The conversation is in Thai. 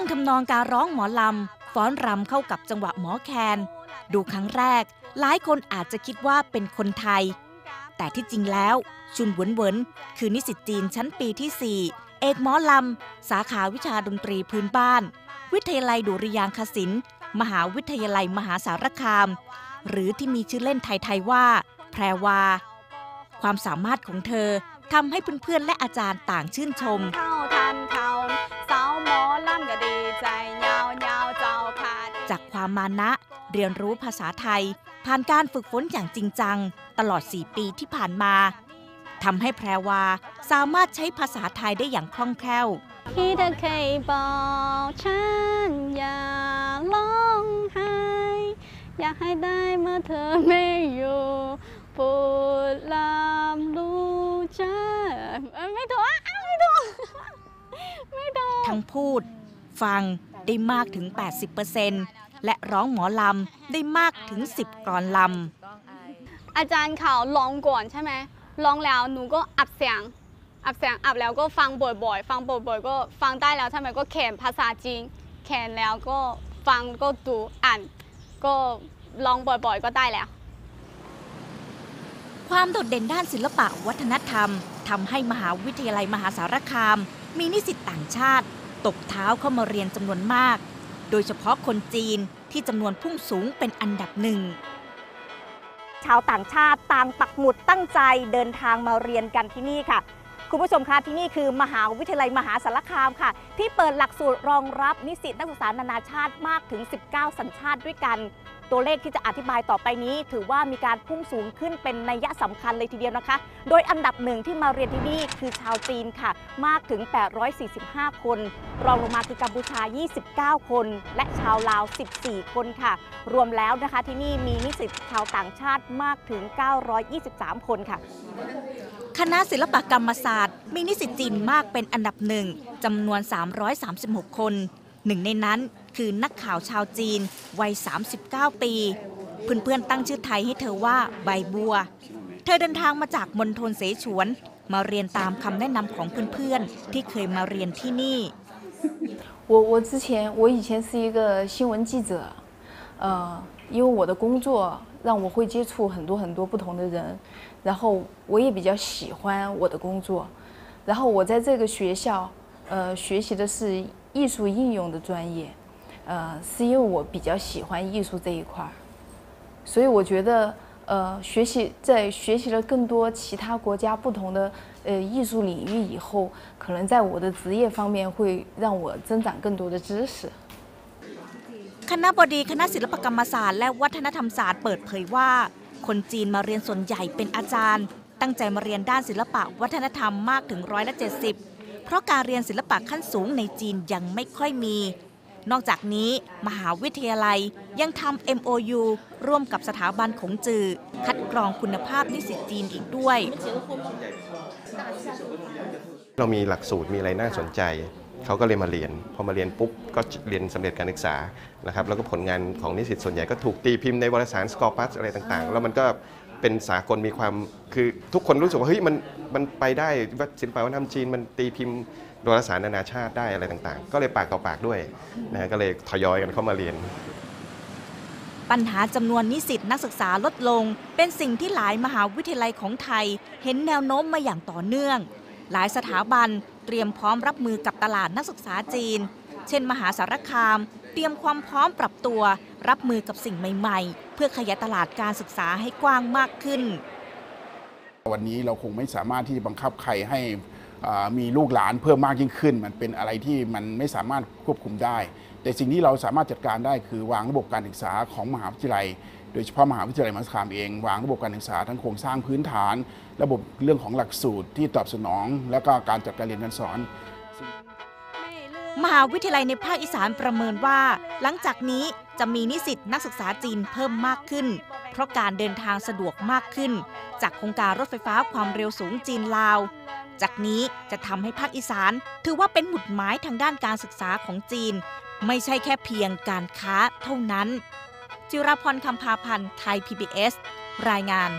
วงทำนองการร้องหมอลำฟ้อนรำเข้ากับจังหวะหมอแคน ดูครั้งแรก หลายคนอาจจะคิดว่าเป็นคนไทย แต่ที่จริงแล้วชุนหวนเหวินคือนิสิตจีนชั้นปีที่ 4 เอกหมอลำ สาขาวิชาดนตรีพื้นบ้าน วิทยาลัยดุริยางคศิลป์มหาวิทยาลัยมหาสารคาม หรือที่มีชื่อเล่นไทยๆว่า แพรวา ความสามารถของเธอทำให้เพื่อนๆและอาจารย์ต่างชื่นชม ความมานะ เรียนรู้ภาษาไทย ผ่านการฝึกฝนอย่างจริงจัง ตลอด 4 ปีที่ผ่านมาทำให้แพรวาสามารถใช้ภาษาไทยได้อย่างคล่องแคล่วที่เธอเคยบอกฉันอย่าร้องไห้อยากให้ได้เมื่อเธอไม่อยู่ปวดลามรู้ใจเอ้ยไม่ถูกอะไม่ถูกไม่ถูกทั้งพูด ฟัง ได้มากถึง 80%และร้องหมอลำได้มากถึง 10 กรอนลอาจารย์เขาร้องก่อนใช่ไหมร้องแล้วหนูก็อัดเสียง อัดเสียงอัดแล้วก็ฟังบ่อยๆ ฟังบ่อยๆ ก็ฟังได้แล้วใช่ไหมก็เขียนภาษาจีนเขียนแล้วก็ฟังก็ดูอ่าน ก็ร้องบ่อยๆ ก็ได้แล้วำความโดดเด่นด้านศิลปะวัฒนธรรมทำให้มหาวิทยาลัยมหาสารคาม มีนิสิตต่างชาติ ตกเท้าเข้ามาเรียนจำนวนมาก โดยเฉพาะคนจีนที่จำนวนพุ่งสูงเป็นอันดับหนึ่ง ชาวต่างชาติต่างปักหมุดตั้งใจเดินทางมาเรียนกันที่นี่ค่ะ คุณผู้ชมคะที่นี่คือมหาวิทยาลัยมหาสารคามค่ะ ที่เปิดหลักสูตรรองรับนิสิตนักศึกษานานาชาติมากถึง 19 สัญชาติด้วยกัน ตัวเลขที่จะอธิบายต่อไปนี้ ถือว่ามีการพุ่งสูงขึ้นเป็นนัยยะสำคัญเลยทีเดียวนะคะ โดยอันดับหนึ่งที่มาเรียนที่นี่คือชาวจีนค่ะ มากถึง 845 คน รองลงมาคือกัมพูชา 29 คน และชาวลาว 14 คนค่ะ รวมแล้วนะคะที่นี่มีนิสิตชาวต่างชาติมากถึง 923 คนค่ะ คณะศิลปกรรมศาสตร์ มีนิสิตจีนมากเป็นอันดับหนึ่งจำนวน 336 คน หนึ่งในนั้นคือนักข่าวชาวจีน วัย 39 ปี เพื่อนๆตั้งชื่อไทยให้เธอว่าใบบัว เธอเดินทางมาจากมณฑลเสฉวน มาเรียนตามคำแนะนำของเพื่อนๆ ที่เคยมาเรียนที่นี่ 我我之前我以前是一个新闻记者，呃，因为我的工作 让我会接触很多很多不同的人，然后我也比较喜欢我的工作，然后我在这个学校，呃，学习的是艺术应用的专业，呃，是因为我比较喜欢艺术这一块儿，所以我觉得，呃，学习在学习了更多其他国家不同的呃艺术领域以后，可能在我的职业方面会让我增长更多的知识。 คณะบดีคณะศิลปกรรมศาสตร์และวัฒนธรรมศาสตร์เปิดเผยว่า คนจีนมาเรียนส่วนใหญ่เป็นอาจารย์ ตั้งใจมาเรียนด้านศิลปะวัฒนธรรมมากถึงร้อยละ70 เพราะการเรียนศิลปะขั้นสูงในจีนยังไม่ค่อยมี นอกจากนี้มหาวิทยาลัยยังทำ MOU ร่วมกับสถาบันของจือ คัดกรองคุณภาพนิสิตจีนอีกด้วย เรามีหลักสูตรมีอะไรน่าสนใจ เขาก็เลยมาเรียน พอมาเรียนปุ๊บก็เรียนสำเร็จการศึกษานะครับแล้วก็ผลงานของนิสิตส่วนใหญ่ก็ถูกตีพิมพ์ในวารสารสกอร์ปัสอะไรต่างๆ แล้วมันก็เป็นสากลมีความคือทุกคนรู้สึกว่าเฮ้ยมันมันไปได้ว่าศิลปะวัฒนธรรมจีนมันตีพิมพ์วารสารนานาชาติได้อะไรต่างๆ ก็เลยปากต่อปากด้วยนะก็เลยทยอยกันเข้ามาเรียน ปัญหาจำนวนนิสิตนักศึกษาลดลง เป็นสิ่งที่หลายมหาวิทยาลัยของไทย เห็นแนวโน้มมาอย่างต่อเนื่อง หลายสถาบัน ตรียมพร้อมรับมือกับตลาดนักศึกษาจีน เช่น มหาสารคาม เตรียมความพร้อมปรับตัว รับมือกับสิ่งใหม่ ๆ เพื่อขยายตลาดการศึกษาให้กว้างมากขึ้น วันนี้เราคงไม่สามารถที่จะบังคับใครให้ มีลูกหลานเพิ่มมากยิ่งขึ้น มันเป็นอะไรที่มันไม่สามารถควบคุมได้ แต่สิ่งที่เราสามารถจัดการได้คือวางระบบการศึกษาของมหาวิทยาลัย โดยเฉพาะมหาวิทยาลัยมหาสารคามเองวางระบบการศึกษาทั้งโครงสร้างพื้นฐาน ระบบเรื่องของหลักสูตรที่ตอบสนอง และก็การจัดการเรียนการสอนมหาวิทยาลัยในภาคอีสานประเมินว่า หลังจากนี้จะมีนิสิตนักศึกษาจีนเพิ่มมากขึ้น เพราะการเดินทางสะดวกมากขึ้น จากโครงการรถไฟฟ้าความเร็วสูงจีนลาว จากนี้จะทำให้ภาคอีสาน ถือว่าเป็นหมุดหมายทางด้านการศึกษาของจีน ไม่ใช่แค่เพียงการค้าเท่านั้น จิรพรคำพาพันธ์ไทย PBS รายงาน